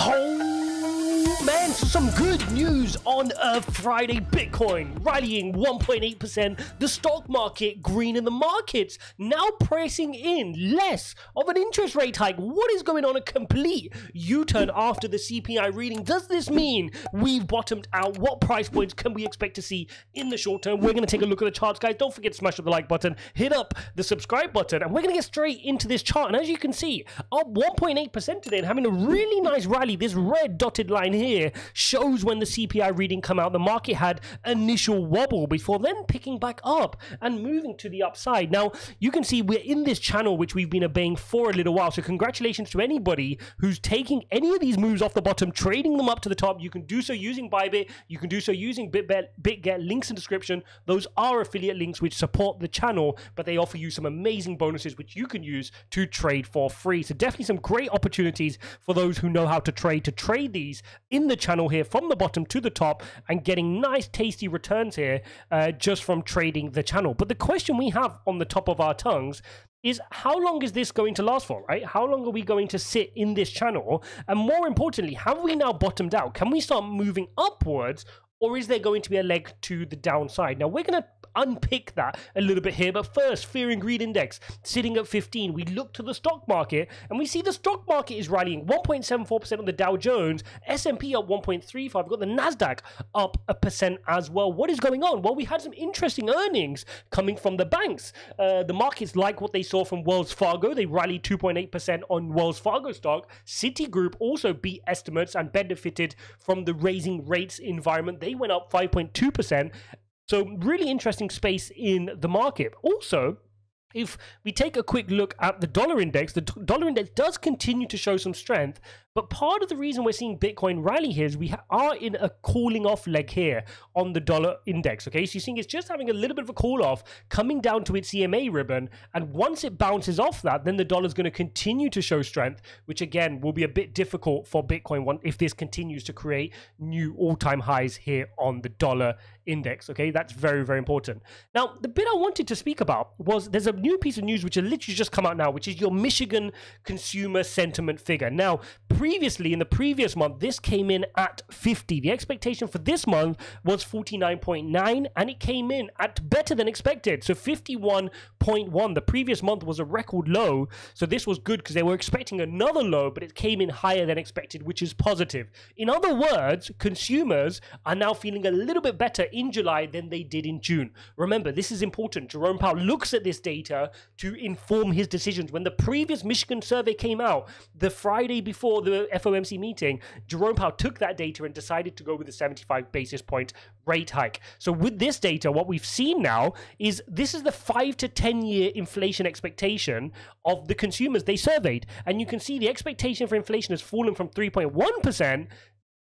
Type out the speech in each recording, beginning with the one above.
So some good news on a Friday. Bitcoin rallying 1.8%. The stock market green in the markets now pricing in less of an interest rate hike. What is going on? A complete U turn after the CPI reading. Does this mean we've bottomed out? What price points can we expect to see in the short term? We're going to take a look at the charts, guys. Don't forget to smash up the like button, hit up the subscribe button, and we're going to get straight into this chart. And as you can see, up 1.8% today and having a really nice rally this red dotted line here shows when the CPI reading come out. The market had initial wobble before then picking back up and moving to the upside. Now, you can see we're in this channel which we've been obeying for a little while. So congratulations to anybody who's taking any of these moves off the bottom, trading them up to the top. You can do so using Bybit. You can do so using BitBet, BitGet. Links in description. Those are affiliate links which support the channel, but they offer you some amazing bonuses which you can use to trade for free. So definitely some great opportunities for those who know how to trade to trade these in the channel here from the bottom to the top and getting nice tasty returns here uh, just from trading the channel. But the question we have on the top of our tongues is how long is this going to last for, right? How long are we going to sit in this channel? And more importantly, have we now bottomed out? Can we start moving upwards or is there going to be a leg to the downside? Now, we're going to unpick that a little bit here. But first, Fear and Greed Index sitting at 15. We look to the stock market and we see the stock market is rallying 1.74% on the Dow Jones, S&P up 1.35. We've got the Nasdaq up a percent as well. What is going on? Well, we had some interesting earnings coming from the banks. Uh, the markets like what they saw from Wells Fargo. They rallied 2.8% on Wells Fargo stock. Citigroup also beat estimates and benefited from the raising rates environment. They went up 5.2%. So, really interesting space in the market. Also, if we take a quick look at the dollar index, the dollar index does continue to show some strength, but part of the reason we're seeing Bitcoin rally here is we are in a cooling off leg here on the dollar index. Okay, so you're seeing it's just having a little bit of a cool off, coming down to its EMA ribbon, and once it bounces off that, then the dollar is going to continue to show strength, which again will be a bit difficult for Bitcoin one if this continues to create new all-time highs here on the dollar index. Okay, that's very very important. Now, the bit I wanted to speak about was there's a new piece of news which has literally just come out now, which is your Michigan consumer sentiment figure. Now previously in the previous month, this came in at 50. The expectation for this month was 49.9, and it came in at better than expected. So 51.1. The previous month was a record low, so this was good because they were expecting another low, but it came in higher than expected, which is positive. In other words, consumers are now feeling a little bit better in July than they did in June. Remember, this is important. Jerome Powell looks at this data to inform his decisions. When the previous Michigan survey came out, the Friday before the the FOMC meeting, Jerome Powell took that data and decided to go with a 75 basis point rate hike. So with this data, what we've seen now is this is the five to 10 year inflation expectation of the consumers they surveyed. And you can see the expectation for inflation has fallen from 3.1%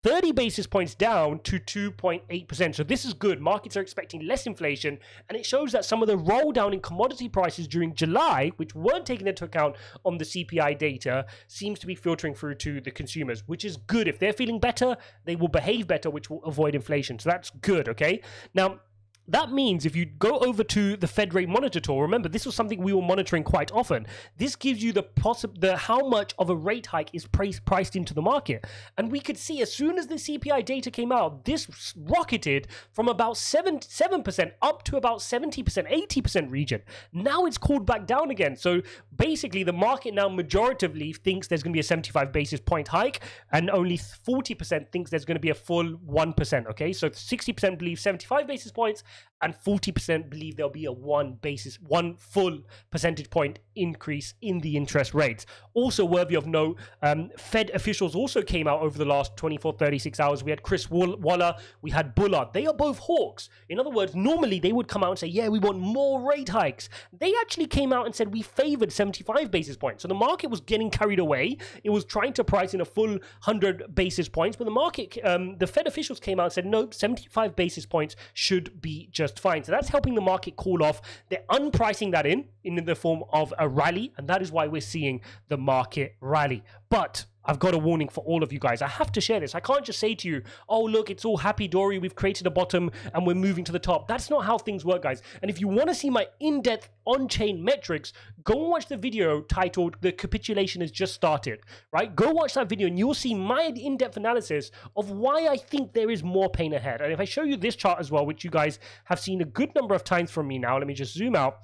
30 basis points down to 2.8%. So this is good. Markets are expecting less inflation, and it shows that some of the roll down in commodity prices during July, which weren't taken into account on the CPI data, seems to be filtering through to the consumers, which is good. If they're feeling better, they will behave better, which will avoid inflation. So that's good, okay? Now, that means if you go over to the Fed rate monitor tool, remember this was something we were monitoring quite often. This gives you the possi- the how much of a rate hike is priced priced into the market, and we could see as soon as the CPI data came out, this rocketed from about seven seven percent up to about seventy percent, eighty percent region. Now it's cooled back down again. So basically, the market now majoritively thinks there's going to be a seventy five basis point hike, and only forty percent thinks there's going to be a full one percent. Okay, so sixty percent believe seventy five basis points and 40% believe there'll be a one basis, one full percentage point increase in the interest rates. Also worthy of note, um, Fed officials also came out over the last 24, 36 hours. We had Chris Waller, we had Bullard. They are both hawks. In other words, normally they would come out and say, yeah, we want more rate hikes. They actually came out and said we favored 75 basis points. So the market was getting carried away. It was trying to price in a full 100 basis points, but the market, um, the Fed officials came out and said, no, 75 basis points should be just fine. So that's helping the market cool off. They're unpricing that in in the form of a rally, and that is why we're seeing the market rally. But I've got a warning for all of you guys. I have to share this. I can't just say to you, oh, look, it's all happy dory. We've created a bottom and we're moving to the top. That's not how things work, guys. And if you want to see my in depth on chain metrics, go and watch the video titled The Capitulation Has Just Started, right? Go watch that video and you'll see my in depth analysis of why I think there is more pain ahead. And if I show you this chart as well, which you guys have seen a good number of times from me now, let me just zoom out.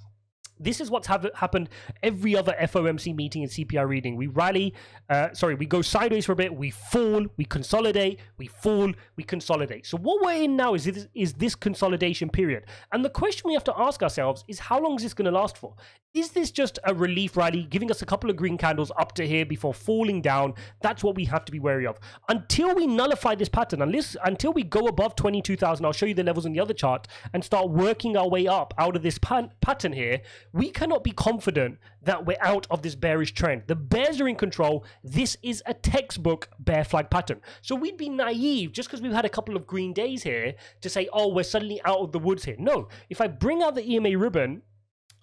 This is what's have, happened every other FOMC meeting and CPI reading. We rally, uh, sorry, we go sideways for a bit, we fall, we consolidate, we fall, we consolidate. So what we're in now is this, is this consolidation period. And the question we have to ask ourselves is how long is this going to last for? Is this just a relief rally, giving us a couple of green candles up to here before falling down? That's what we have to be wary of. Until we nullify this pattern, unless, until we go above 22,000, I'll show you the levels in the other chart, and start working our way up out of this pan- pattern here, we cannot be confident that we're out of this bearish trend. The bears are in control. This is a textbook bear flag pattern. So we'd be naive just because we've had a couple of green days here to say, oh, we're suddenly out of the woods here. No, if I bring out the EMA ribbon,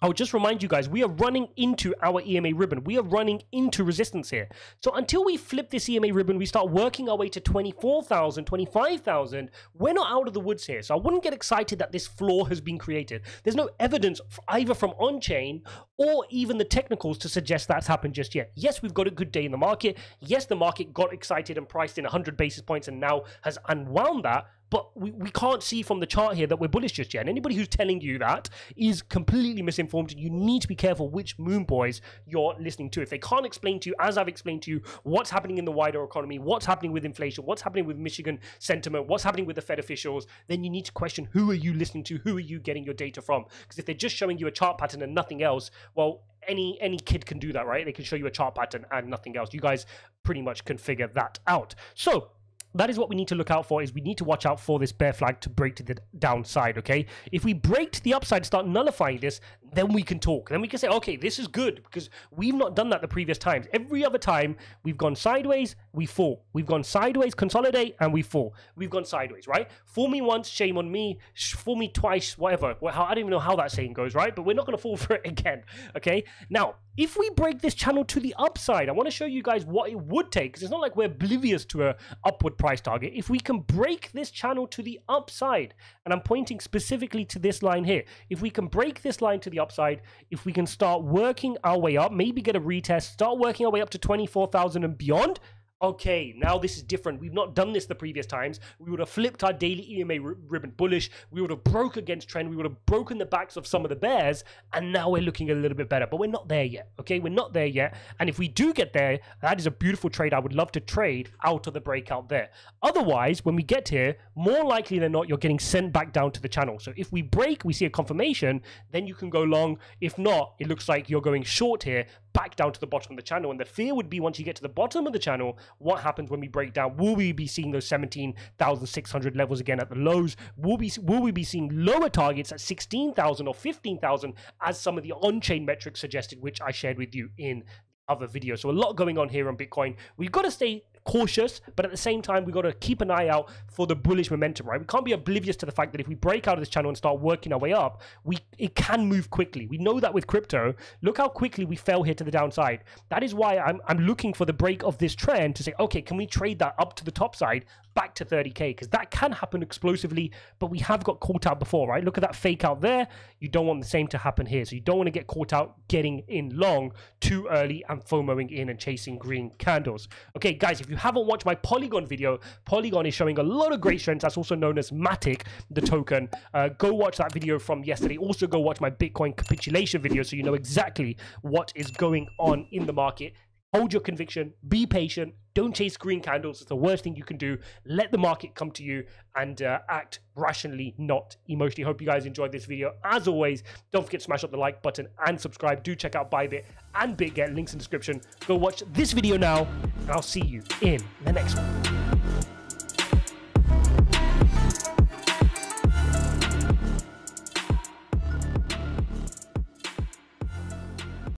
I'll just remind you guys, we are running into our EMA ribbon. We are running into resistance here. So until we flip this EMA ribbon, we start working our way to 24,000, 25,000, we're not out of the woods here. So I wouldn't get excited that this floor has been created. There's no evidence either from on-chain or even the technicals to suggest that's happened just yet. Yes, we've got a good day in the market. Yes, the market got excited and priced in 100 basis points and now has unwound that. But we, we can't see from the chart here that we're bullish just yet. And anybody who's telling you that is completely misinformed. You need to be careful which moon boys you're listening to. If they can't explain to you, as I've explained to you, what's happening in the wider economy, what's happening with inflation, what's happening with Michigan sentiment, what's happening with the Fed officials, then you need to question who are you listening to, who are you getting your data from? Because if they're just showing you a chart pattern and nothing else, well, any any kid can do that, right? They can show you a chart pattern and nothing else. You guys pretty much can figure that out. So that is what we need to look out for is we need to watch out for this bear flag to break to the downside okay? If we break to the upside start nullifying this then we can talk. Then we can say okay this is good because we've not done that the previous times. Every other time we've gone sideways we fall. We've gone sideways consolidate and we fall. We've gone sideways right? Fool me once shame on me. Fool me twice whatever. I don't even know how that saying goes right? But we're not going to fall for it again okay? Now if we break this channel to the upside i want to show you guys what it would take because it's not like we're oblivious to a upward price target, if we can break this channel to the upside, and I'm pointing specifically to this line here, if we can break this line to the upside, if we can start working our way up, maybe get a retest, start working our way up to 24,000 and beyond, okay, now this is different. We've not done this the previous times. We would have flipped our daily EMA ribbon bullish. We would have broke against trend. We would have broken the backs of some of the bears. And now we're looking a little bit better. But we're not there yet. Okay, we're not there yet. And if we do get there, that is a beautiful trade. I would love to trade out of the breakout there. Otherwise, when we get here, more likely than not, you're getting sent back down to the channel. So if we break, we see a confirmation, then you can go long. If not, it looks like you're going short here, back down to the bottom of the channel. And the fear would be once you get to the bottom of the channel, what happens when we break down? Will we be seeing those 17,600 levels again at the lows? Will we, will we be seeing lower targets at 16,000 or 15,000 as some of the on-chain metrics suggested, which I shared with you in other videos. So a lot going on here on Bitcoin. We've got to stay cautious, but at the same time, we've got to keep an eye out for the bullish momentum, right? We can't be oblivious to the fact that if we break out of this channel and start working our way up, we it can move quickly. We know that with crypto. Look how quickly we fell here to the downside. That is why I'm, I'm looking for the break of this trend to say, okay, can we trade that up to the top side back to 30k? Because that can happen explosively, but we have got caught out before, right? Look at that fake out there. You don't want the same to happen here. So you don't want to get caught out getting in long too early and FOMOing in and chasing green candles. Okay, guys, if you haven't watched my Polygon video, Polygon is showing a lot of great strengths. That's also known as Matic, the token. Uh, go watch that video from yesterday. Also, go watch my Bitcoin capitulation video so you know exactly what is going on in the market. Hold your conviction, be patient, don't chase green candles. It's the worst thing you can do. Let the market come to you and uh, act rationally, not emotionally. Hope you guys enjoyed this video. As always, don't forget to smash up the like button and subscribe. Do check out Bybit and BitGet, links in the description. Go watch this video now, and I'll see you in the next one.